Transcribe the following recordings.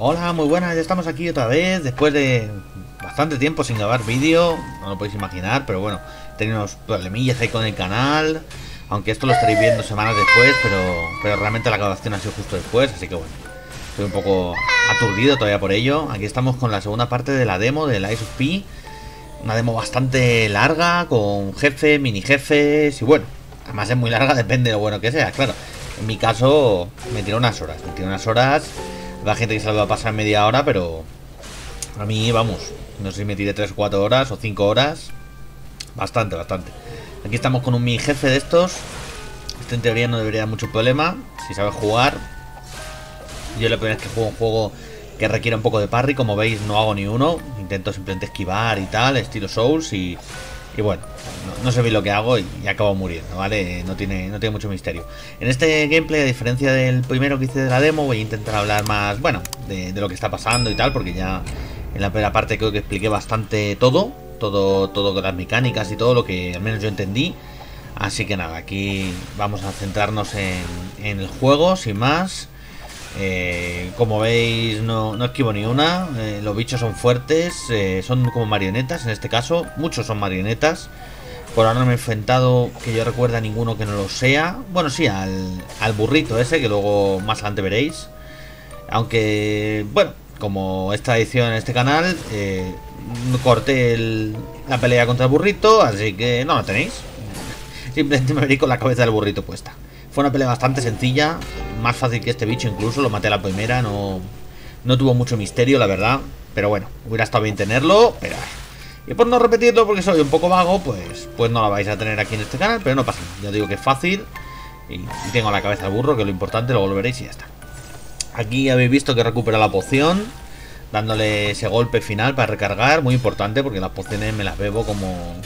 Hola, muy buenas, ya estamos aquí otra vez, después de bastante tiempo sin grabar vídeo, no lo podéis imaginar, pero bueno, tenemos problemillas ahí con el canal, aunque esto lo estaréis viendo semanas después, pero, pero realmente la grabación ha sido justo después, así que bueno, estoy un poco aturdido todavía por ello. Aquí estamos con la segunda parte de la demo del Ice P, una demo bastante larga, con jefe, mini jefes, y bueno, además es muy larga, depende de lo bueno que sea, claro. En mi caso, me tiró unas horas, me tiró unas horas la gente que se lo va a pasar media hora, pero a mí, vamos, no sé si me tiré 3 o 4 horas o 5 horas. Bastante, bastante. Aquí estamos con un mini jefe de estos. Este en teoría no debería dar mucho problema si sabes jugar. Yo la primera vez que juego un juego que requiere un poco de parry, como veis no hago ni uno. Intento simplemente esquivar y tal, estilo Souls y y bueno, no, sé bien lo que hago y, acabo muriendo, ¿vale? No tiene, no tiene mucho misterio. En este gameplay, a diferencia del primero que hice de la demo, voy a intentar hablar más, bueno, de, lo que está pasando y tal, porque ya en la primera parte creo que expliqué bastante todo, todo, todo las mecánicas y todo lo que al menos yo entendí. Así que nada, aquí vamos a centrarnos en, en el juego, sin más. Eh, como veis, no, no, esquivo ni una. Eh, los bichos son fuertes, eh, son como marionetas en este caso. Muchos son marionetas. Por ahora no me he enfrentado, que yo recuerda a ninguno que no lo sea. Bueno, sí, al, al burrito ese, que luego más adelante veréis. Aunque, bueno, como esta edición en este canal, corté la pelea contra el burrito, así que no lo tenéis. Simplemente me veréis con la cabeza del burrito puesta. Fue una pelea bastante sencilla, más fácil que este bicho incluso, lo maté a la primera, no, no tuvo mucho misterio, la verdad. Pero bueno, hubiera estado bien tenerlo, pero... Y por no repetirlo, porque soy un poco vago, pues, pues no la vais a tener aquí en este canal, pero no pasa nada. Ya digo que es fácil y, tengo la cabeza al burro, que lo importante, lo veréis y ya está. Aquí habéis visto que recupera la poción, dándole ese golpe final para recargar, muy importante, porque las pociones me las bebo como,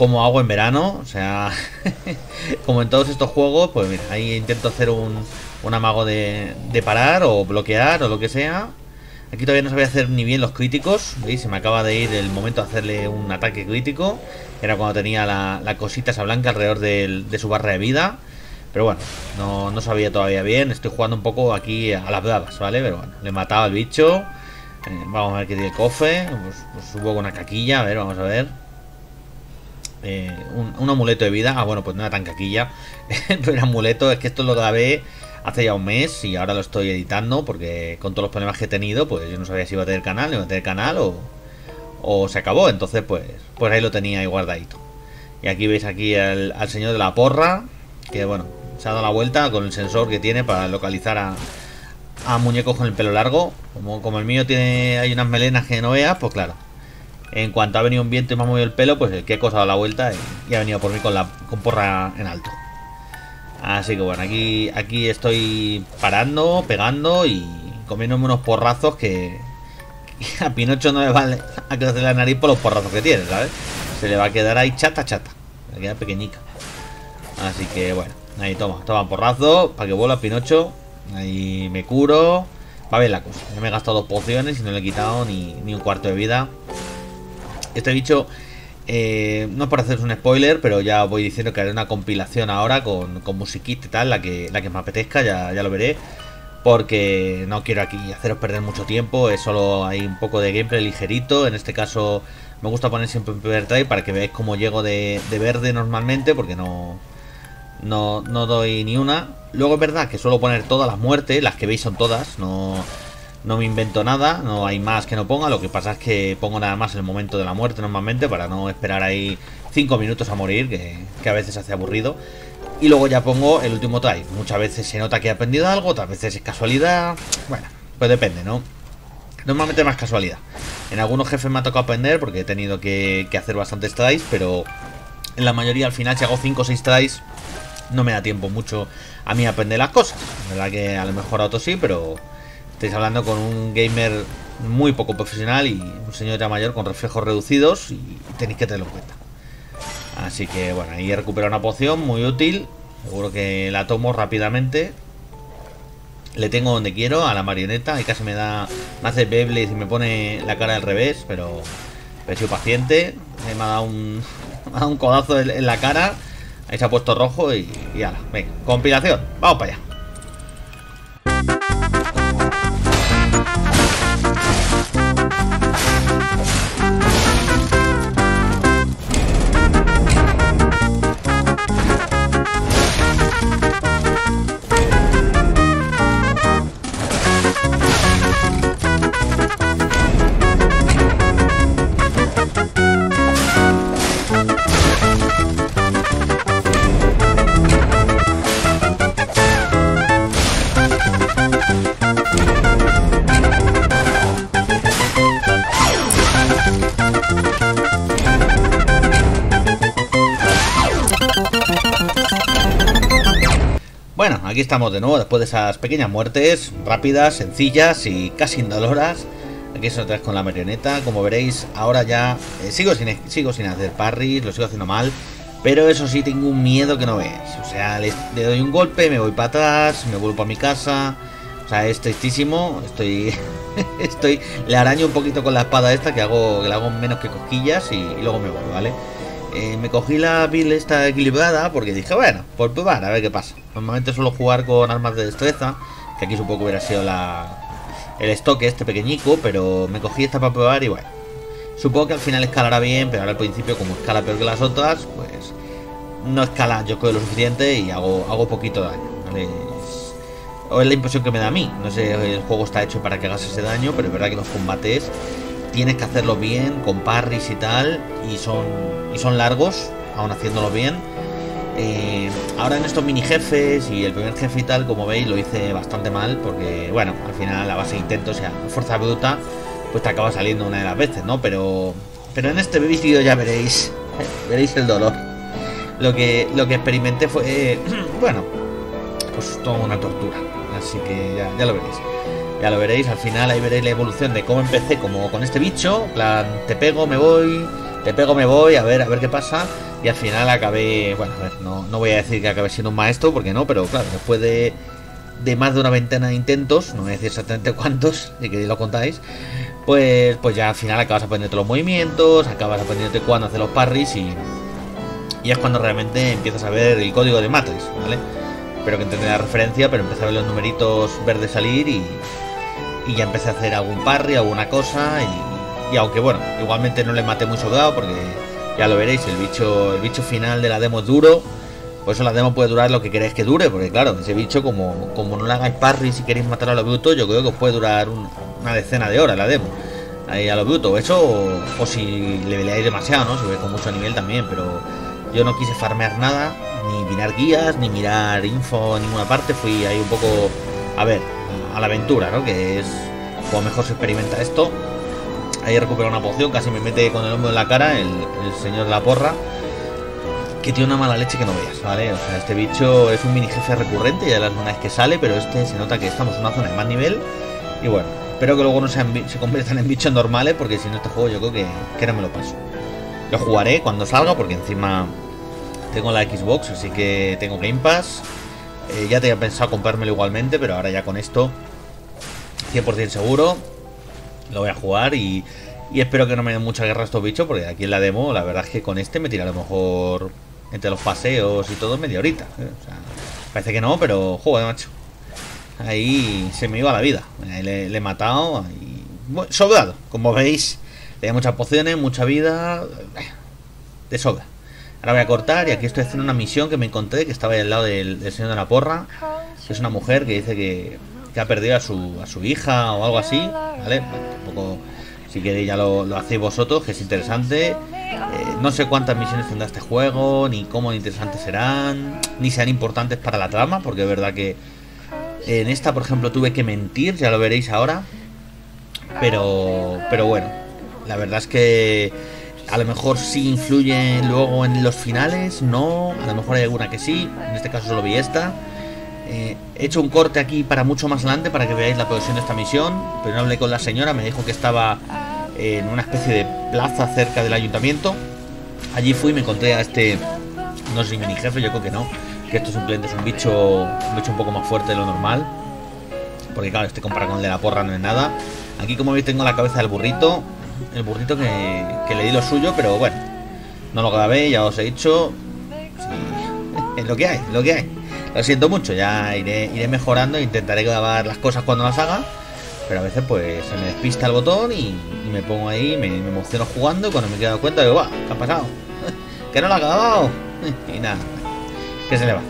como hago en verano, o sea, como en todos estos juegos, pues mira, ahí intento hacer un, un amago de, de, parar o bloquear o lo que sea. Aquí todavía no sabía hacer ni bien los críticos, ¿veis? Se me acaba de ir el momento de hacerle un ataque crítico. Era cuando tenía la, la cosita esa blanca alrededor de, su barra de vida. Pero bueno, no, no, sabía todavía bien. Estoy jugando un poco aquí a las bravas, ¿vale? Pero bueno, le mataba al bicho. Eh, vamos a ver qué tiene el cofre. Pues, pues subo con una caquilla, a ver, vamos a ver. Eh, un, amuleto de vida. Ah, bueno, pues no era tan caquilla. Pero era amuleto, es que esto lo grabé hace ya un mes y ahora lo estoy editando porque con todos los problemas que he tenido, pues yo no sabía si iba a tener canal, no iba a tener canal o, o se acabó. Entonces, pues, pues ahí lo tenía ahí guardadito. Y aquí veis aquí al, señor de la porra, que bueno, se ha dado la vuelta con el sensor que tiene para localizar a, a muñecos con el pelo largo. Como, como el mío tiene hay unas melenas que no veas, pues claro, en cuanto ha venido un viento y me ha movido el pelo, pues que he cosa dado la vuelta y, ha venido por mí con la con porra en alto. Así que bueno, aquí, aquí estoy parando, pegando y comiéndome unos porrazos que, a Pinocho no le vale a crecer la nariz por los porrazos que tiene, ¿sabes? Se le va a quedar ahí chata, chata. Le queda pequeñica. Así que bueno, ahí toma, toma porrazo para que vuela Pinocho. Ahí me curo. Va bien la cosa. Yo me he gastado dos pociones y no le he quitado ni, ni un cuarto de vida. Este bicho, eh, no es por haceros un spoiler, pero ya voy diciendo que haré una compilación ahora con, con musiquita y tal, la que, la que me apetezca, ya, ya lo veré. Porque no quiero aquí haceros perder mucho tiempo, es solo hay un poco de gameplay ligerito. En este caso me gusta poner siempre un primer try para que veáis cómo llego de, de verde normalmente, porque no, no, no doy ni una. Luego es verdad que suelo poner todas las muertes, las que veis son todas, no, no me invento nada, no hay más que no ponga. Lo que pasa es que pongo nada más el momento de la muerte normalmente para no esperar ahí 5 minutos a morir, que, a veces hace aburrido. Y luego ya pongo el último try. Muchas veces se nota que he aprendido algo, otras veces es casualidad. Bueno, pues depende, ¿no? Normalmente más casualidad. En algunos jefes me ha tocado aprender porque he tenido que, hacer bastantes tries, pero en la mayoría al final si hago 5 o 6 tries no me da tiempo mucho a mí aprender las cosas. La verdad que a lo mejor a otros sí, pero Estáis hablando con un gamer muy poco profesional y un señor ya mayor con reflejos reducidos y tenéis que tenerlo en cuenta. Así que bueno, ahí he recuperado una poción muy útil. Seguro que la tomo rápidamente. Le tengo donde quiero, a la marioneta. Y casi me da. Me hace Beyblade y me pone la cara al revés, pero. he sido paciente. Me ha dado un. Me ha un codazo en, la cara. Ahí se ha puesto rojo y. Y ala. Venga, compilación. Vamos para allá. Aquí estamos de nuevo, después de esas pequeñas muertes, rápidas, sencillas y casi indoloras. Aquí es otra con la marioneta, como veréis, ahora ya eh, sigo, sin, sigo sin hacer parries, lo sigo haciendo mal, pero eso sí, tengo un miedo que no veis. O sea, le, doy un golpe, me voy para atrás, me vuelvo a mi casa. O sea, es tristísimo, estoy... estoy... Le araño un poquito con la espada esta, que hago que le hago menos que cosquillas y luego me voy, ¿vale? Eh, me cogí la build esta equilibrada porque dije, bueno, por probar, a ver qué pasa. Normalmente suelo jugar con armas de destreza, que aquí supongo que hubiera sido la, el stock este pequeñico, pero me cogí esta para probar y bueno. Supongo que al final escalará bien, pero ahora al principio como escala peor que las otras, pues no escala yo creo lo suficiente y hago, hago poquito daño. O es la impresión que me da a mí. No sé, el juego está hecho para que hagas ese daño, pero es verdad que los combates tienes que hacerlo bien, con parries y tal, y son, y son largos, aún haciéndolo bien. Eh, ahora en estos mini jefes y el primer jefe y tal, como veis, lo hice bastante mal, porque, bueno, al final a base de intentos, sea, fuerza bruta, pues te acaba saliendo una de las veces, ¿no? Pero, pero en este vídeo ya veréis, veréis el dolor. Lo que, lo que experimenté fue, bueno, pues toda una tortura. Así que ya, ya lo veréis. Ya lo veréis, al final ahí veréis la evolución de cómo empecé como con este bicho, plan, te pego, me voy, te pego, me voy, a ver, a ver qué pasa. Y al final acabé, bueno, a ver, no, no voy a decir que acabé siendo un maestro, porque no, pero claro, después de, de más de una veintena de intentos, no voy a decir exactamente cuántos, si que lo contáis, pues, pues ya al final acabas aprendiendo los movimientos, acabas aprendiendo cuándo hacer los parries y, y es cuando realmente empiezas a ver el código de Matrix, ¿vale? Espero que entendáis la referencia, pero empecé a ver los numeritos verdes salir y, y ya empecé a hacer algún parry, alguna cosa y, aunque bueno, igualmente no le maté muy soldado porque ya lo veréis, el bicho, el bicho final de la demo es duro, por eso la demo puede durar lo que queráis que dure, porque claro, ese bicho como, como no le hagáis parry si queréis matar a lo bruto, yo creo que os puede durar una decena de horas la demo. Ahí a lo bruto, eso o, si le peleáis demasiado, ¿no? Si vais con mucho nivel también, pero yo no quise farmear nada, ni mirar guías, ni mirar info en ninguna parte, fui ahí un poco a ver, a la aventura, ¿no? Que es como mejor se experimenta esto. Ahí recupero una poción, casi me mete con el hombro en la cara el, señor de la porra. Que tiene una mala leche que no veas, ¿vale? O sea, este bicho es un mini jefe recurrente ya de las zonas que sale, pero este se nota que estamos en una zona de más nivel. Y bueno, espero que luego no se conviertan en bichos normales, porque si no este juego yo creo que no me lo paso. Lo jugaré cuando salga, porque encima tengo la Xbox, así que tengo Game Pass. Eh, ya tenía pensado comprármelo igualmente, pero ahora ya con esto 100% seguro. Lo voy a jugar y, espero que no me den mucha guerra estos bichos, porque aquí en la demo, la verdad es que con este me tira a lo mejor entre los paseos y todo media horita. ¿eh? parece que no, pero joder, macho. Ahí se me iba la vida. Le, he matado y... sobrado, como veis. Tenía muchas pociones, mucha vida. De sobra. Ahora voy a cortar y aquí estoy haciendo una misión que me encontré que estaba ahí al lado del, señor de la porra. Que es una mujer que dice que, ha perdido a su, a su hija o algo así. ¿Vale? tampoco, si queréis ya lo, hacéis vosotros, que es interesante. Eh, no sé cuántas misiones tendrá este juego, ni cómo interesantes serán, ni sean importantes para la trama, porque es verdad que en esta, por ejemplo, tuve que mentir, ya lo veréis ahora. Pero, pero bueno, la verdad es que a lo mejor sí influye luego en los finales, no, a lo mejor hay alguna que sí, en este caso solo vi esta. Eh, he hecho un corte aquí para mucho más adelante para que veáis la progresión de esta misión, pero no hablé con la señora, me dijo que estaba en una especie de plaza cerca del ayuntamiento. Allí fui y me encontré a este, no sé si mini jefe, yo creo que no, que esto simplemente es un bicho, un bicho un poco más fuerte de lo normal. Porque claro, este comparado con el de la porra no es nada. Aquí como veis tengo la cabeza del burrito, el burrito que, le di lo suyo, pero bueno, no lo grabé, ya os he dicho. es lo que hay, lo que hay. Lo siento mucho, ya iré, iré mejorando, intentaré grabar las cosas cuando las haga. Pero a veces pues se me despista el botón y, me pongo ahí, me, emociono jugando y cuando me he dado cuenta digo, ¿qué ha pasado? ¿Que no lo ha acabado? y nada, que se le va.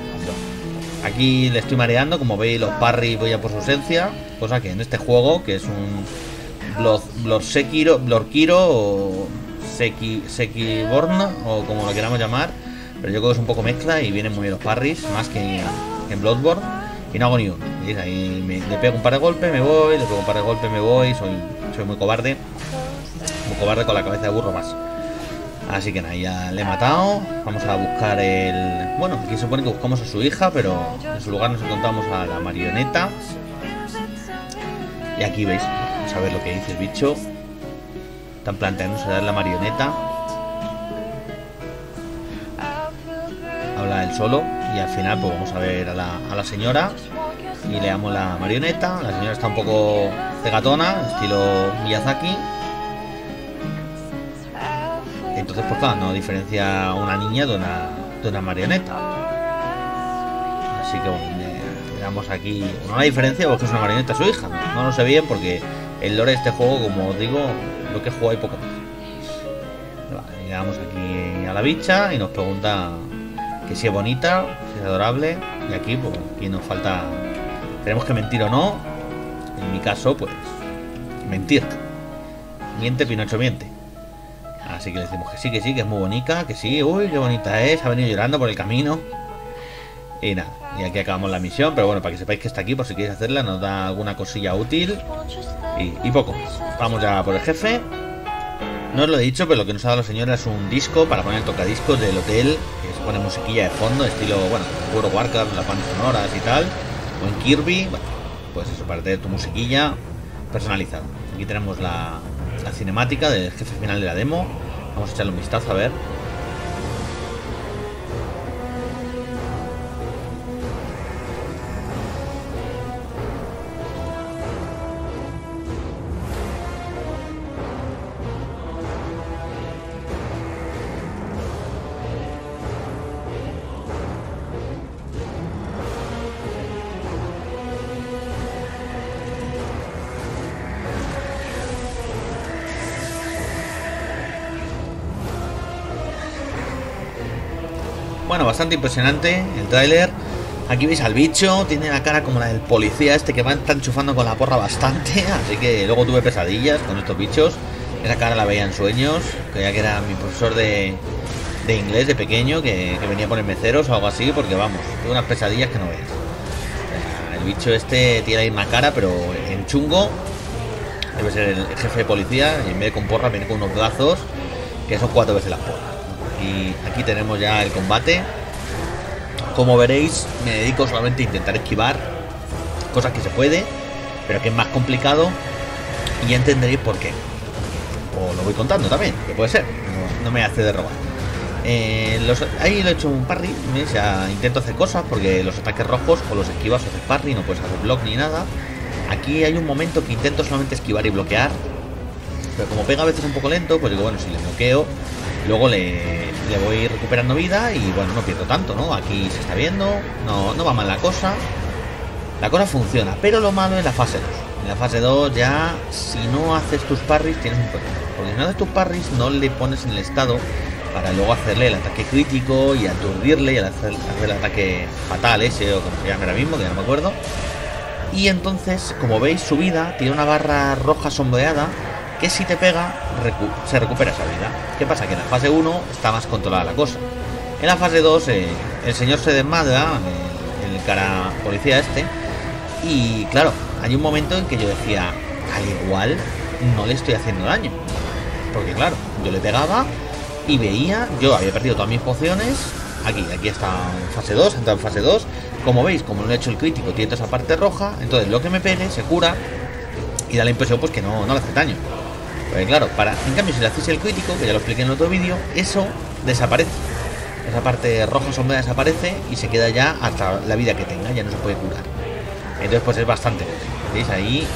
Aquí le estoy mareando, como veis los parry voy a por su ausencia, cosa que en este juego, que es un Blood, Sekiro, Blorkiro o Seki, Sekiborn o como lo queramos llamar. Pero yo creo que es un poco mezcla y vienen muy bien los parries, más que en Bloodborne. Y no hago ni uno. Ahí me, le pego un par de golpes, me voy, le pego un par de golpes, me voy. Soy, soy muy cobarde. Muy cobarde con la cabeza de burro más. Así que nada, ya le he matado. Vamos a buscar el... Bueno, aquí se supone que buscamos a su hija, pero en su lugar nos encontramos a la marioneta. Y aquí veis, a ver lo que dice el bicho. Están planteándose dar la marioneta. Habla él solo y al final pues vamos a ver a la, a la señora y le damos la marioneta. La señora está un poco cegatona, estilo Miyazaki. Entonces, pues claro, no diferencia una niña de una, de una marioneta. Así que le, damos aquí. La diferencia porque es una marioneta su hija. No lo sé bien porque el lore de este juego, como os digo, lo que juego hay poco más. Vale, le damos aquí a la bicha y nos pregunta que si es bonita, si es adorable. Y aquí, pues, aquí nos falta. Tenemos que mentir o no. En mi caso, pues, mentir. Miente, Pinocho miente. Así que le decimos que sí, que sí, que es muy bonita, que sí, uy, qué bonita es, ha venido llorando por el camino. Y nada, y aquí acabamos la misión, pero bueno, para que sepáis que está aquí, por si queréis hacerla, nos da alguna cosilla útil. Y, poco. Vamos ya por el jefe. No os lo he dicho, pero lo que nos ha dado la señora es un disco para poner tocadiscos del hotel, que se pone musiquilla de fondo, estilo, bueno, puro Warcraft, las bandas sonoras y tal. O en Kirby, bueno, pues eso, para tener tu musiquilla personalizada. Aquí tenemos la cinemática del jefe final de la demo. Vamos a echarle un vistazo a ver. Bueno, bastante impresionante el tráiler. Aquí veis al bicho, tiene la cara como la del policía este que va está enchufando con la porra bastante. Así que luego tuve pesadillas con estos bichos. Esa cara la veía en sueños. Creía que era mi profesor de, de inglés de pequeño que, venía a ponerme ceros o algo así. Porque vamos, tuve unas pesadillas que no veis. Sea, el bicho este tiene la misma cara, pero en chungo. Debe ser el jefe de policía. Y en vez de con porra, viene con unos brazos que son cuatro veces las porras. Y aquí tenemos ya el combate. Como veréis, me dedico solamente a intentar esquivar cosas que se puede, pero que es más complicado. Y ya entenderéis por qué. O lo voy contando también, que puede ser. No, me hace de robar. Eh, ahí lo he hecho un parry. sea, intento hacer cosas porque los ataques rojos o los esquivas o haces parry, no puedes hacer block ni nada. Aquí hay un momento que intento solamente esquivar y bloquear. Pero como pega a veces un poco lento, pues digo, bueno, si le bloqueo, luego le, le voy recuperando vida y bueno, no pierdo tanto, ¿no? Aquí se está viendo, no, no va mal la cosa. La cosa funciona, pero lo malo es la fase 2. En la fase 2 ya, si no haces tus parries, tienes un problema. Porque si no haces tus parries, no le pones en el estado para luego hacerle el ataque crítico y aturdirle y hacer, hacer el ataque fatal ese o como se llama ahora mismo, que ya no me acuerdo. Y entonces, como veis, su vida tiene una barra roja sombreada que si te pega se recupera esa vida. ¿Qué pasa? Que en la fase 1 está más controlada la cosa. En la fase 2 eh, el señor se desmadra, el, el cara policía este, y claro, hay un momento en que yo decía, al igual no le estoy haciendo daño. Porque claro, yo le pegaba y veía, yo había perdido todas mis pociones, aquí, aquí está en fase 2, entra en fase 2, como veis, como no he hecho el crítico, tiene esa parte roja, entonces lo que me pegue se cura y da la impresión pues que no, no le hace daño. Pues claro, para, en cambio si le hacéis el crítico, que ya lo expliqué en el otro vídeo, eso desaparece. Esa parte roja sombra desaparece y se queda ya hasta la vida que tenga, ya no se puede curar. Entonces pues es bastante ¿Veis? Ahí eh,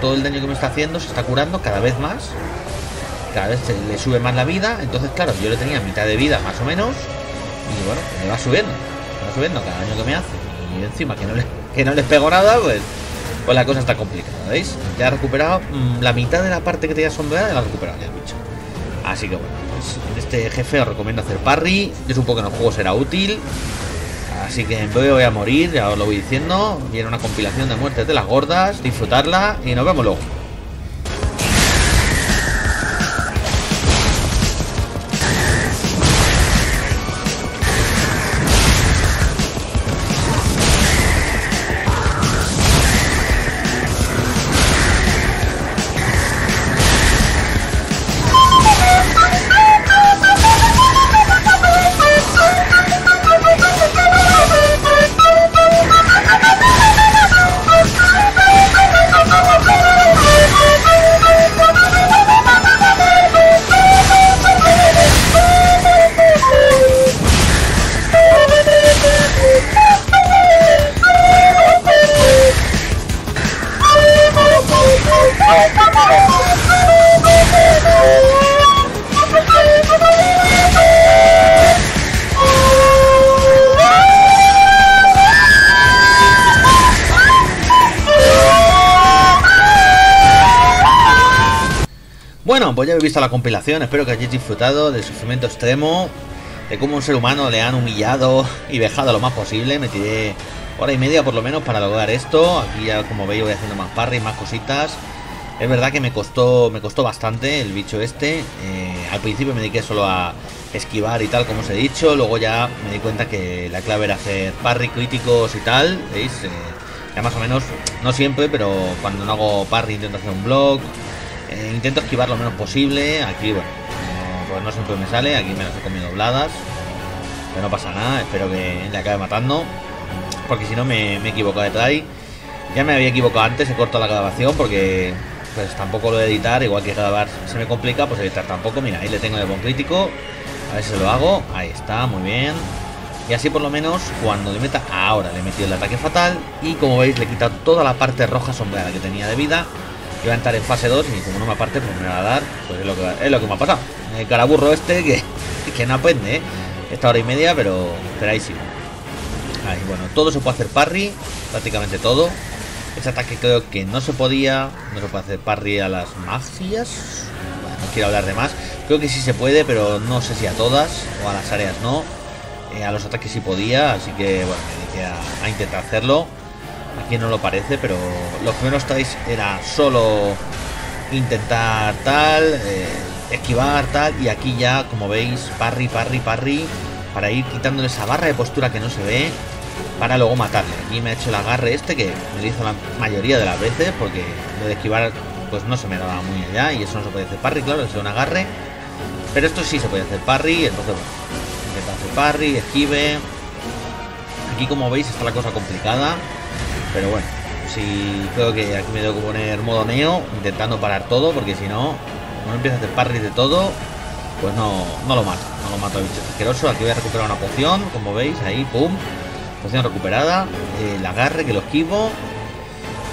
todo el daño que me está haciendo se está curando cada vez más. Cada vez le sube más la vida. Entonces, claro, yo le tenía mitad de vida más o menos. Y bueno, me va subiendo. Me va subiendo cada daño que me hace. Y encima que no le, que no les pego nada, pues pues la cosa está complicada, ¿veis? Ya he recuperado mmm, la mitad de la parte que tenía sombreada, ya la he recuperado ya, bicho. Así que bueno, pues en este jefe os recomiendo hacer parry. Yo supongo que en el juego será útil. Así que en breve voy a morir, ya os lo voy diciendo. Viene una compilación de muertes de las gordas, disfrutarla y nos vemos luego. Pues ya habéis visto la compilación, espero que hayáis disfrutado del sufrimiento extremo, de cómo un ser humano le han humillado y vejado lo más posible. Me tiré hora y media por lo menos para lograr esto. Aquí ya como veis voy haciendo más parry, más cositas. Es verdad que me costó, me costó bastante el bicho este. Eh, al principio me dediqué solo a esquivar y tal, como os he dicho. Luego ya me di cuenta que la clave era hacer parry críticos y tal. ¿Veis? Eh, ya más o menos, no siempre, pero cuando no hago parry intento hacer un block. Eh, intento esquivar lo menos posible. Aquí, bueno, no, pues no siempre me sale. Aquí me las he comido dobladas. Pero no pasa nada. Espero que le acabe matando. Porque si no me, me he equivocado de. Ya me había equivocado antes, he cortado la grabación porque pues tampoco lo de editar, igual que grabar se me complica, pues editar tampoco. Mira, ahí le tengo el buen crítico. A ver si lo hago. Ahí está, muy bien. Y así por lo menos cuando le meta... Ahora le he metido el ataque fatal. Y como veis le he quitado toda la parte roja sombreada que tenía de vida. Iba a entrar en fase 2 y como no me aparte, pues me va a dar. Pues es lo que, es lo que me ha pasado. El caraburro este que, que no aprende, ¿eh? Esta hora y media, pero, pero ahí sí. Bueno, todo se puede hacer parry. Prácticamente todo. Ese ataque creo que no se podía. No se puede hacer parry a las magias. No quiero hablar de más. Creo que sí se puede, pero no sé si a todas. O a las áreas no. Eh, a los ataques sí podía. Así que bueno, me dediqué a, intentar hacerlo. Aquí no lo parece, pero los primeros tries era solo intentar tal. Eh, esquivar tal. Y aquí ya, como veis, parry, parry, parry. Para ir quitándole esa barra de postura que no se ve para luego matarle. Aquí me ha hecho el agarre este que me hizo la mayoría de las veces porque lo de esquivar pues no se me daba muy allá y eso no se puede hacer parry, claro, es un agarre. Pero esto sí se puede hacer parry, entonces bueno, intenta hacer parry, esquive. Aquí como veis está la cosa complicada, pero bueno, si creo que aquí me tengo que poner modo neo intentando parar todo porque si no, no empieza a hacer parry de todo, pues no, no lo mato, no lo mato al bicho asqueroso. Aquí voy a recuperar una poción, como veis, ahí, pum. Poción recuperada, el agarre que lo esquivo.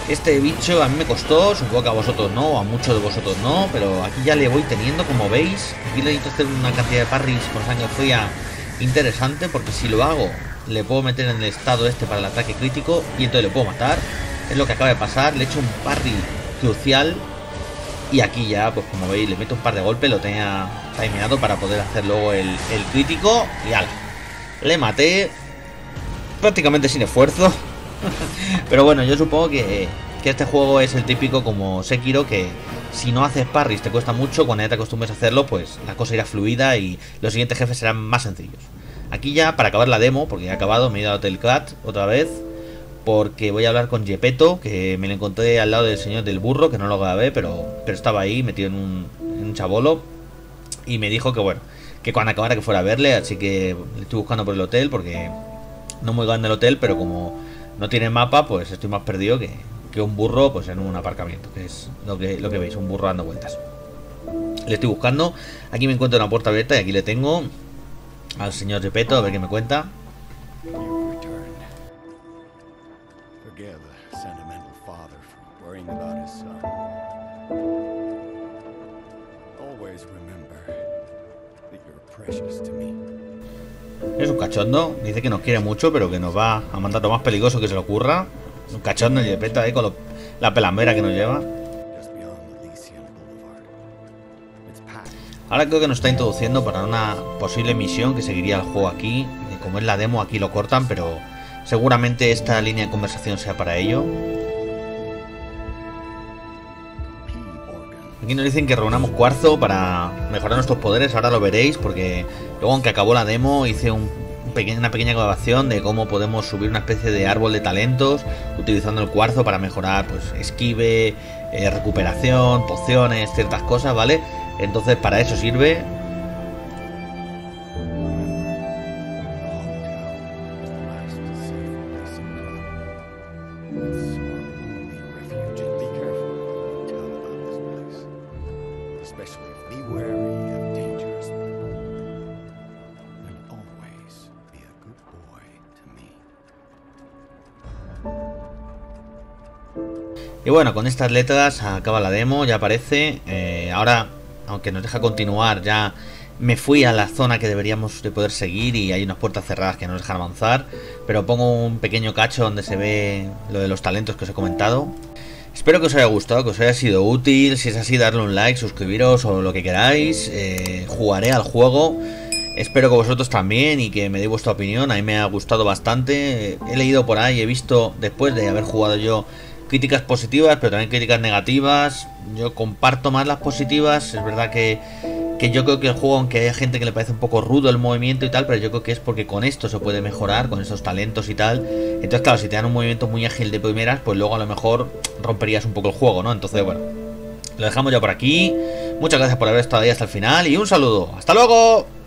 Este bicho a mí me costó, supongo que a vosotros no, a muchos de vosotros no, pero aquí ya le voy teniendo, como veis. Aquí le necesito hacer una cantidad de parries con sangre fría interesante, porque si lo hago, le puedo meter en el estado este para el ataque crítico y entonces le puedo matar. Es lo que acaba de pasar, le he hecho un parry crucial y aquí ya, pues como veis, le meto un par de golpes, lo tenía timeado para poder hacer luego el, el crítico y ala. Le maté, prácticamente sin esfuerzo. Pero bueno, yo supongo que, que, este juego es el típico como Sekiro que si no haces parries te cuesta mucho, cuando ya te acostumbres a hacerlo, pues la cosa irá fluida y los siguientes jefes serán más sencillos. Aquí ya, para acabar la demo, porque he acabado, me he ido a Hotel Cat otra vez, porque voy a hablar con Gepetto, que me lo encontré al lado del señor del burro, que no lo grabé, pero, pero estaba ahí metido en un, en un chabolo, y me dijo que bueno, que cuando acabara que fuera a verle, así que le estoy buscando por el hotel, porque no muy grande el hotel, pero como no tiene mapa, pues estoy más perdido que, que, un burro pues en un aparcamiento, que es lo que, lo que veis, un burro dando vueltas. Le estoy buscando, aquí me encuentro una puerta abierta y aquí le tengo al señor Gepetto, a ver qué me cuenta. Es un cachondo, dice que nos quiere mucho, pero que nos va a mandar lo más peligroso que se le ocurra. Un cachondo y Gepetto ahí con lo, la pelambera que nos lleva. Ahora creo que nos está introduciendo para una posible misión que seguiría el juego aquí. Como es la demo, aquí lo cortan, pero seguramente esta línea de conversación sea para ello. Aquí nos dicen que reunamos cuarzo para mejorar nuestros poderes, ahora lo veréis, porque luego aunque acabó la demo hice un, un una pequeña grabación de cómo podemos subir una especie de árbol de talentos utilizando el cuarzo para mejorar pues esquive, eh, recuperación, pociones, ciertas cosas, ¿vale? Entonces para eso sirve. Y bueno, con estas letras acaba la demo, ya aparece. Eh, ahora aunque nos deja continuar, ya me fui a la zona que deberíamos de poder seguir y hay unas puertas cerradas que no nos dejan avanzar, pero pongo un pequeño cacho donde se ve lo de los talentos que os he comentado. Espero que os haya gustado, que os haya sido útil. Si es así, darle un like, suscribiros o lo que queráis. Eh, jugaré al juego. Espero que vosotros también y que me deis vuestra opinión. A mí me ha gustado bastante. He leído por ahí, he visto después de haber jugado yo críticas positivas, pero también críticas negativas. Yo comparto más las positivas. Es verdad que, que yo creo que el juego, aunque hay gente que le parece un poco rudo el movimiento y tal, pero yo creo que es porque con esto se puede mejorar, con esos talentos y tal. Entonces, claro, si te dan un movimiento muy ágil de primeras, pues luego a lo mejor romperías un poco el juego, ¿no? Entonces, bueno, lo dejamos ya por aquí. Muchas gracias por haber estado ahí hasta el final y un saludo. ¡Hasta luego!